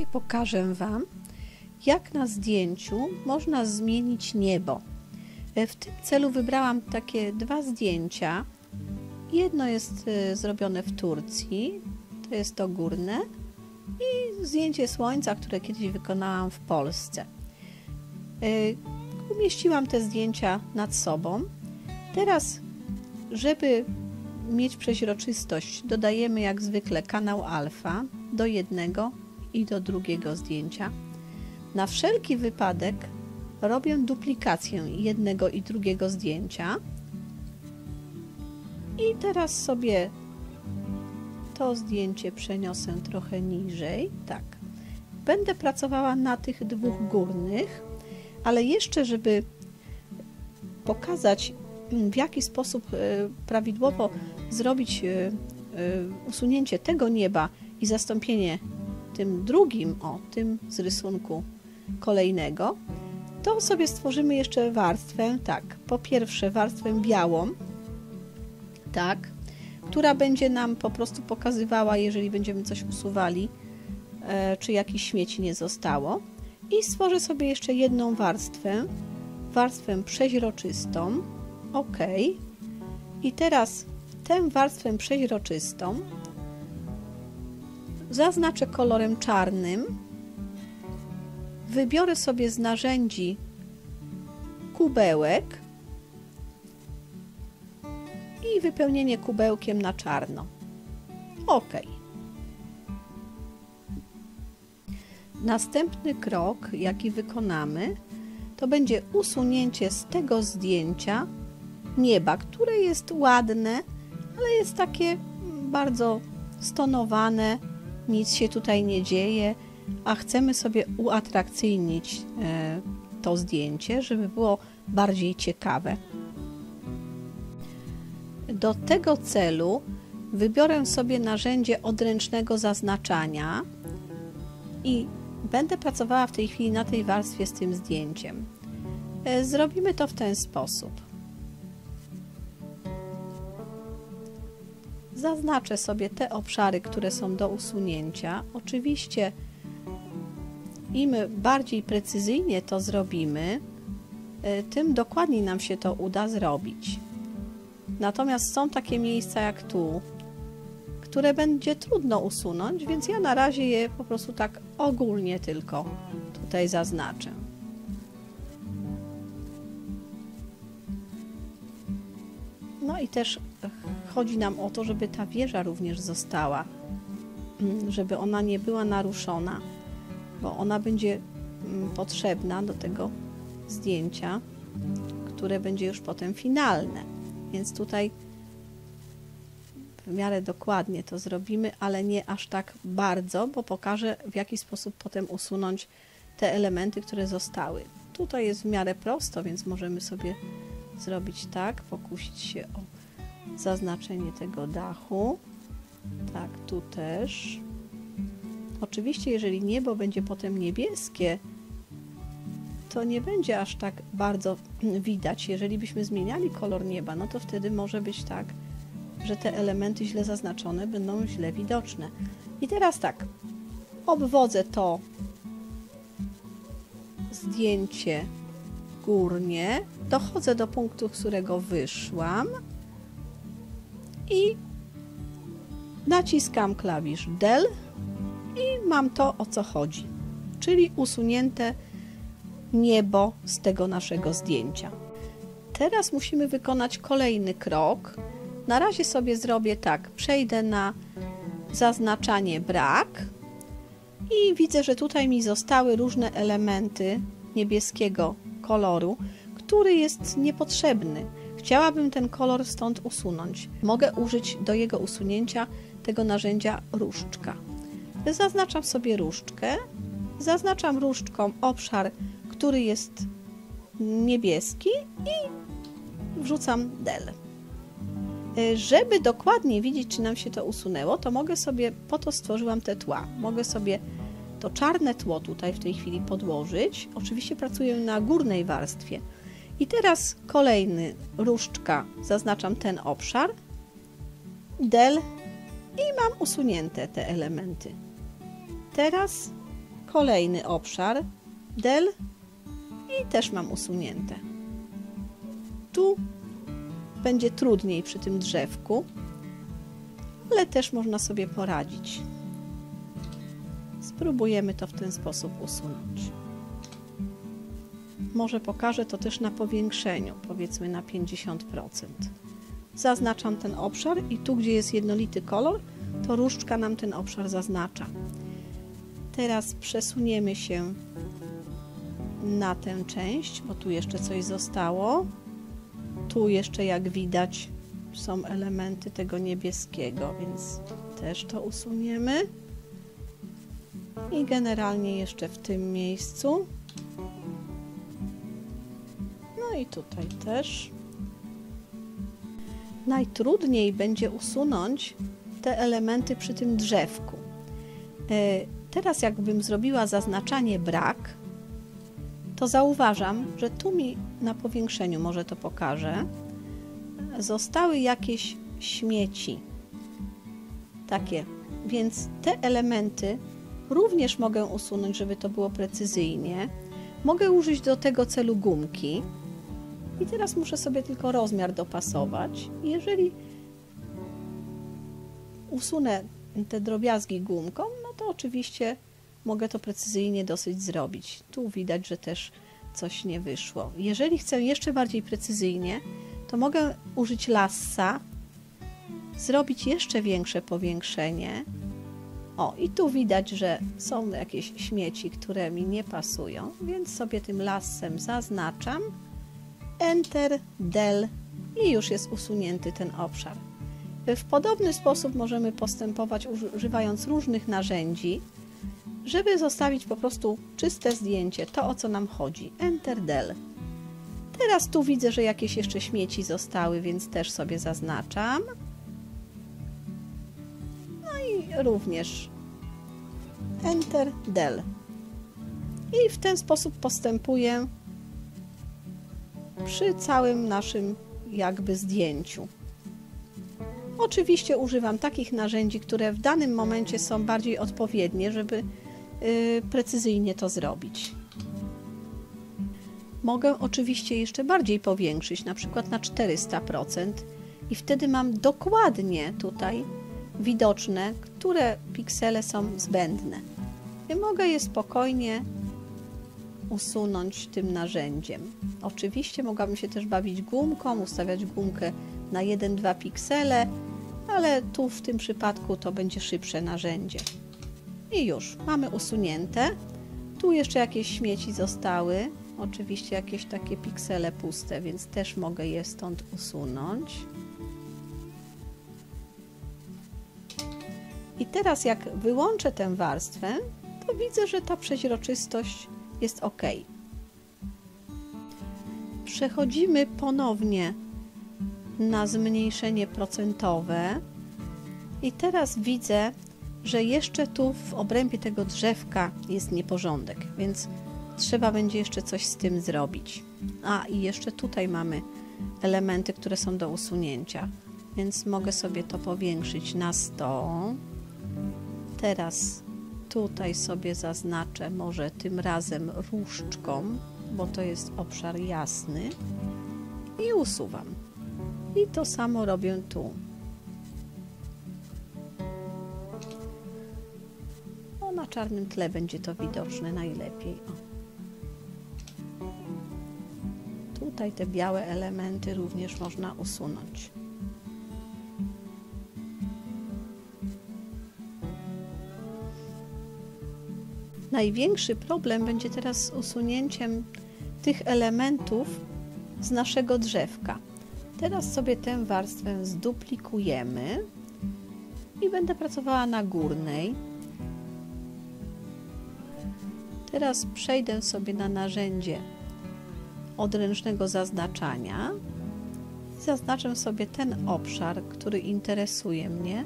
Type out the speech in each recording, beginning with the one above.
Dzisiaj pokażę Wam, jak na zdjęciu można zmienić niebo. E, w tym celu wybrałam takie dwa zdjęcia. Jedno jest e, zrobione w Turcji, to jest to górne, i zdjęcie słońca, które kiedyś wykonałam w Polsce. E, umieściłam te zdjęcia nad sobą. Teraz, żeby mieć przeźroczystość, dodajemy jak zwykle kanał alfa do jednego i do drugiego zdjęcia. Na wszelki wypadek robię duplikację jednego i drugiego zdjęcia. I teraz sobie to zdjęcie przeniosę trochę niżej. Tak. Będę pracowała na tych dwóch górnych, ale jeszcze, żeby pokazać, w jaki sposób e, prawidłowo zrobić e, e, usunięcie tego nieba i zastąpienie tym drugim, o tym z rysunku kolejnego, to sobie stworzymy jeszcze warstwę, tak, po pierwsze warstwę białą, tak, która będzie nam po prostu pokazywała, jeżeli będziemy coś usuwali, e, czy jakieś śmieci nie zostało. I stworzę sobie jeszcze jedną warstwę, warstwę przeźroczystą, ok. I teraz tę warstwę przeźroczystą zaznaczę kolorem czarnym. Wybiorę sobie z narzędzi kubełek i wypełnienie kubełkiem na czarno. OK. Następny krok, jaki wykonamy, to będzie usunięcie z tego zdjęcia nieba, które jest ładne, ale jest takie bardzo stonowane, nic się tutaj nie dzieje, a chcemy sobie uatrakcyjnić e, to zdjęcie, żeby było bardziej ciekawe. Do tego celu wybiorę sobie narzędzie odręcznego zaznaczania i będę pracowała w tej chwili na tej warstwie z tym zdjęciem. E, zrobimy to w ten sposób. Zaznaczę sobie te obszary, które są do usunięcia. Oczywiście im bardziej precyzyjnie to zrobimy, e, tym dokładniej nam się to uda zrobić. Natomiast są takie miejsca jak tu, które będzie trudno usunąć, więc ja na razie je po prostu tak ogólnie tylko tutaj zaznaczę. No i też chodzi nam o to, żeby ta wieża również została, mm, żeby ona nie była naruszona, bo ona będzie mm, potrzebna do tego zdjęcia, które będzie już potem finalne. Więc tutaj w miarę dokładnie to zrobimy, ale nie aż tak bardzo, bo pokażę w jaki sposób potem usunąć te elementy, które zostały. Tutaj jest w miarę prosto, więc możemy sobie zrobić tak, pokusić się o zaznaczenie tego dachu. Tak, tu też. Oczywiście, jeżeli niebo będzie potem niebieskie, to nie będzie aż tak bardzo widać. Jeżeli byśmy zmieniali kolor nieba, no to wtedy może być tak, że te elementy źle zaznaczone będą źle widoczne. I teraz tak, obwodzę to zdjęcie górnie, dochodzę do punktu, z którego wyszłam i naciskam klawisz del i mam to o co chodzi, czyli usunięte niebo z tego naszego zdjęcia. Teraz musimy wykonać kolejny krok. Na razie sobie zrobię tak, przejdę na zaznaczanie brak i widzę, że tutaj mi zostały różne elementy niebieskiego koloru, który jest niepotrzebny. Chciałabym ten kolor stąd usunąć. Mogę użyć do jego usunięcia tego narzędzia różdżka. Zaznaczam sobie różdżkę, zaznaczam różdżką obszar, który jest niebieski i wrzucam del. Żeby dokładnie widzieć, czy nam się to usunęło, to mogę sobie, po to stworzyłam te tła, mogę sobie to czarne tło tutaj w tej chwili podłożyć. Oczywiście pracuję na górnej warstwie. I teraz kolejny różdżka, zaznaczam ten obszar, del i mam usunięte te elementy. Teraz kolejny obszar, del i też mam usunięte. Tu będzie trudniej przy tym drzewku, ale też można sobie poradzić. Spróbujemy to w ten sposób usunąć. Może pokażę to też na powiększeniu, powiedzmy na 50%. Zaznaczam ten obszar i tu, gdzie jest jednolity kolor, to różdżka nam ten obszar zaznacza. Teraz przesuniemy się na tę część, bo tu jeszcze coś zostało. Tu jeszcze jak widać są elementy tego niebieskiego, więc też to usuniemy. I generalnie jeszcze w tym miejscu. I tutaj też. Najtrudniej będzie usunąć te elementy przy tym drzewku. E, teraz jakbym zrobiła zaznaczanie brak, to zauważam, że tu mi na powiększeniu, może to pokażę, zostały jakieś śmieci. Takie, więc te elementy również mogę usunąć, żeby to było precyzyjnie. Mogę użyć do tego celu gumki. I teraz muszę sobie tylko rozmiar dopasować. Jeżeli usunę te drobiazgi gumką, no to oczywiście mogę to precyzyjnie dosyć zrobić. Tu widać, że też coś nie wyszło. Jeżeli chcę jeszcze bardziej precyzyjnie, to mogę użyć lassa, zrobić jeszcze większe powiększenie. O, i tu widać, że są jakieś śmieci, które mi nie pasują, więc sobie tym lassem zaznaczam, Enter, Del i już jest usunięty ten obszar. W podobny sposób możemy postępować używając różnych narzędzi, żeby zostawić po prostu czyste zdjęcie, to o co nam chodzi. Enter del. Teraz tu widzę, że jakieś jeszcze śmieci zostały, więc też sobie zaznaczam. No i również Enter del. I w ten sposób postępuję przy całym naszym jakby zdjęciu. Oczywiście używam takich narzędzi, które w danym momencie są bardziej odpowiednie, żeby Y, precyzyjnie to zrobić. Mogę oczywiście jeszcze bardziej powiększyć, na przykład na 400% i wtedy mam dokładnie tutaj widoczne, które piksele są zbędne. I mogę je spokojnie usunąć tym narzędziem. Oczywiście mogłabym się też bawić gumką, ustawiać gumkę na 1-2 piksele, ale tu w tym przypadku to będzie szybsze narzędzie. I już, mamy usunięte. Tu jeszcze jakieś śmieci zostały. Oczywiście jakieś takie piksele puste, więc też mogę je stąd usunąć. I teraz jak wyłączę tę warstwę, to widzę, że ta przeźroczystość jest ok. Przechodzimy ponownie na zmniejszenie procentowe i teraz widzę, że jeszcze tu w obrębie tego drzewka jest nieporządek, więc trzeba będzie jeszcze coś z tym zrobić. A i jeszcze tutaj mamy elementy, które są do usunięcia, więc mogę sobie to powiększyć na 100. Teraz tutaj sobie zaznaczę może tym razem różdżką, bo to jest obszar jasny i usuwam. I to samo robię tu. na czarnym tle będzie to widoczne najlepiej. O. Tutaj te białe elementy również można usunąć. Największy problem będzie teraz z usunięciem tych elementów z naszego drzewka. Teraz sobie tę warstwę zduplikujemy i będę pracowała na górnej. Teraz przejdę sobie na narzędzie odręcznego zaznaczania i zaznaczę sobie ten obszar, który interesuje mnie,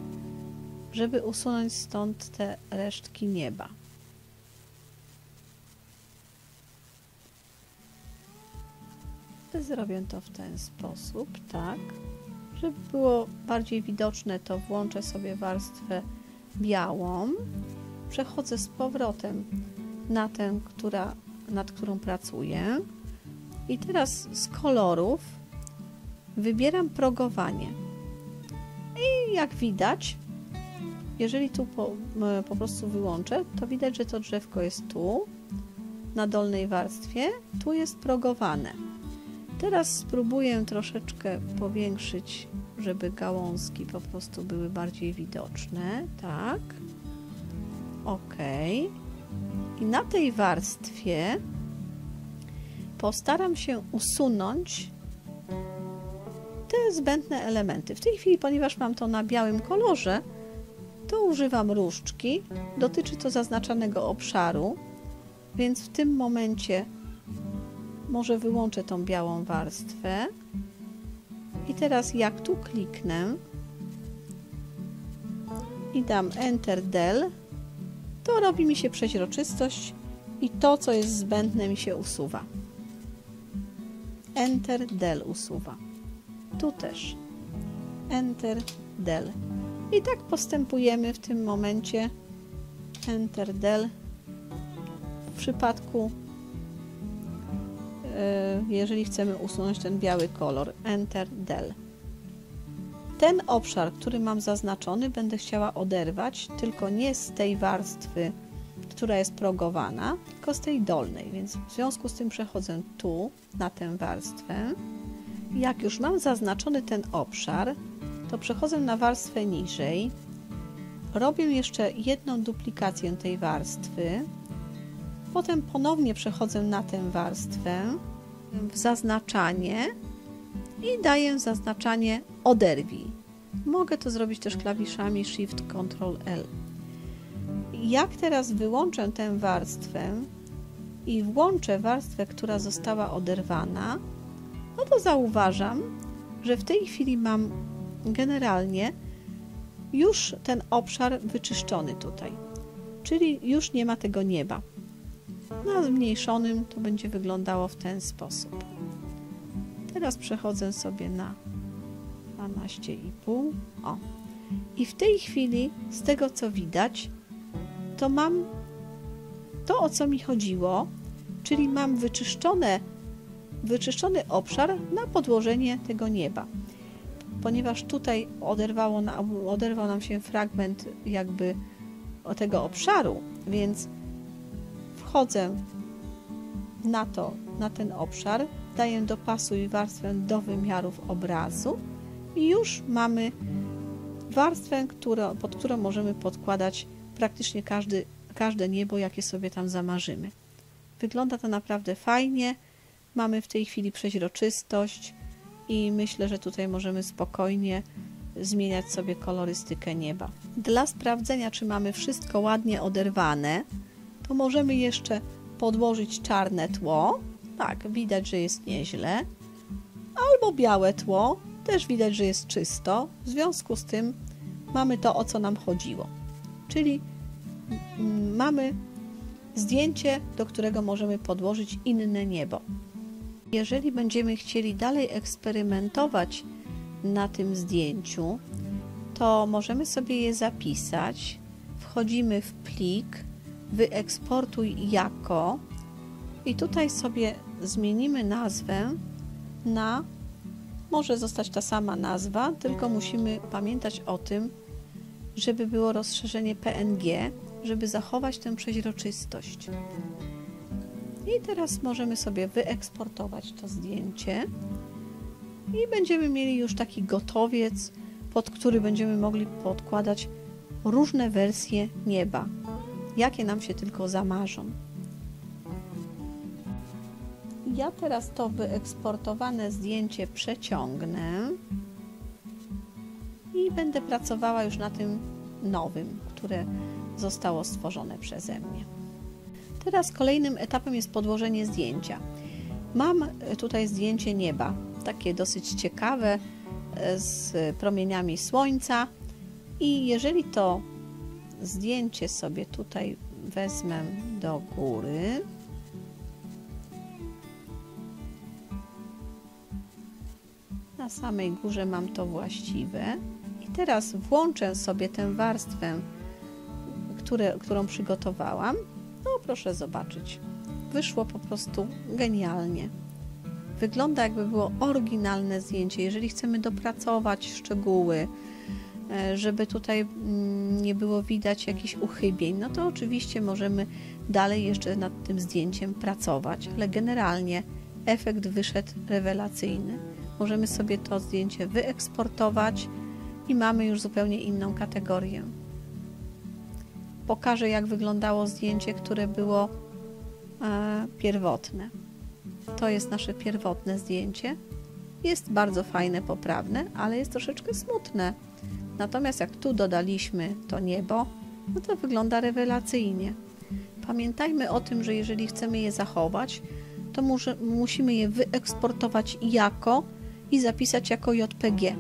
żeby usunąć stąd te resztki nieba. Zrobię to w ten sposób, tak. Żeby było bardziej widoczne, to włączę sobie warstwę białą. Przechodzę z powrotem na tę, która, nad którą pracuję. I teraz z kolorów wybieram progowanie. I jak widać, jeżeli tu po, po prostu wyłączę, to widać, że to drzewko jest tu, na dolnej warstwie, tu jest progowane. Teraz spróbuję troszeczkę powiększyć, żeby gałązki po prostu były bardziej widoczne. Tak. Ok. I na tej warstwie postaram się usunąć te zbędne elementy. W tej chwili, ponieważ mam to na białym kolorze, to używam różdżki. Dotyczy to zaznaczanego obszaru, więc w tym momencie może wyłączę tą białą warstwę. I teraz jak tu kliknę i dam Enter Del, to robi mi się przeźroczystość i to, co jest zbędne mi się usuwa. Enter Del usuwa. Tu też. Enter Del. I tak postępujemy w tym momencie. Enter Del. W przypadku, jeżeli chcemy usunąć ten biały kolor, Enter Del. Ten obszar, który mam zaznaczony, będę chciała oderwać, tylko nie z tej warstwy, która jest progowana, tylko z tej dolnej, więc w związku z tym przechodzę tu, na tę warstwę. Jak już mam zaznaczony ten obszar, to przechodzę na warstwę niżej, robię jeszcze jedną duplikację tej warstwy, potem ponownie przechodzę na tę warstwę, w zaznaczanie i daję zaznaczanie oderwij. Mogę to zrobić też klawiszami Shift Ctrl L. Jak teraz wyłączę tę warstwę i włączę warstwę, która została oderwana, no to zauważam, że w tej chwili mam generalnie już ten obszar wyczyszczony tutaj. Czyli już nie ma tego nieba. Na zmniejszonym to będzie wyglądało w ten sposób. Teraz przechodzę sobie na 12,5. O. I w tej chwili, z tego co widać, to mam to, o co mi chodziło, czyli mam wyczyszczone, wyczyszczony obszar na podłożenie tego nieba. Ponieważ tutaj oderwało oderwał nam się fragment jakby tego obszaru, więc wchodzę na to, na ten obszar, daję dopasuj warstwę do wymiarów obrazu i już mamy warstwę, która, pod którą możemy podkładać praktycznie każdy, każde niebo, jakie sobie tam zamarzymy. Wygląda to naprawdę fajnie. Mamy w tej chwili przeźroczystość i myślę, że tutaj możemy spokojnie zmieniać sobie kolorystykę nieba. Dla sprawdzenia, czy mamy wszystko ładnie oderwane, to możemy jeszcze podłożyć czarne tło. Tak, widać, że jest nieźle. Albo białe tło, też widać, że jest czysto. W związku z tym mamy to, o co nam chodziło. Czyli mamy zdjęcie, do którego możemy podłożyć inne niebo. Jeżeli będziemy chcieli dalej eksperymentować na tym zdjęciu, to możemy sobie je zapisać. Wchodzimy w plik, wyeksportuj jako. I tutaj sobie zmienimy nazwę na może zostać ta sama nazwa, tylko musimy pamiętać o tym, żeby było rozszerzenie PNG, żeby zachować tę przeźroczystość. I teraz możemy sobie wyeksportować to zdjęcie. I będziemy mieli już taki gotowiec, pod który będziemy mogli podkładać różne wersje nieba, jakie nam się tylko zamarzą. Ja teraz to wyeksportowane zdjęcie przeciągnę i będę pracowała już na tym nowym, które zostało stworzone przeze mnie. Teraz kolejnym etapem jest podłożenie zdjęcia. Mam tutaj zdjęcie nieba, takie dosyć ciekawe, e, z promieniami słońca i jeżeli to zdjęcie sobie tutaj wezmę do góry, na samej górze mam to właściwe i teraz włączę sobie tę warstwę, które, którą przygotowałam No proszę zobaczyć. Wyszło po prostu genialnie. Wygląda jakby było oryginalne zdjęcie. Jeżeli chcemy dopracować szczegóły, żeby tutaj mm, nie było widać jakichś uchybień, no to oczywiście możemy dalej jeszcze nad tym zdjęciem pracować, ale generalnie efekt wyszedł rewelacyjny. Możemy sobie to zdjęcie wyeksportować i mamy już zupełnie inną kategorię. Pokażę, jak wyglądało zdjęcie, które było e, pierwotne. To jest nasze pierwotne zdjęcie. Jest bardzo fajne, poprawne, ale jest troszeczkę smutne. Natomiast jak tu dodaliśmy to niebo, no to wygląda rewelacyjnie. Pamiętajmy o tym, że jeżeli chcemy je zachować, to musimy je wyeksportować jako i zapisać jako JPG.